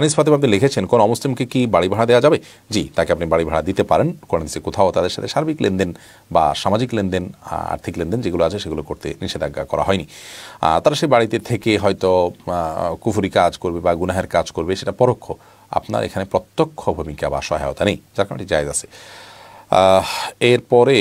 আনিস ফাতেম, আপনি লিখেছেন, কোন অমুসলিমকে কি বাড়ি ভাড়া দেওয়া যাবে? জি, তাকে আপনি বাড়ি ভাড়া দিতে পারেন। কোরআন কোথাও তাদের সাথে সার্বিক লেনদেন বা সামাজিক লেনদেন আর্থিক লেনদেন যেগুলো আছে, সেগুলো করতে নিষেধাজ্ঞা করা হয়নি। তারা সেই বাড়িতে থেকে হয়তো কুফুরি কাজ করবে বা গুনাহের কাজ করবে, সেটা পরোক্ষ। আপনার এখানে প্রত্যক্ষ ভূমিকা বা সহায়তা নেই, যার কারণে জায়জ আছে। এরপরে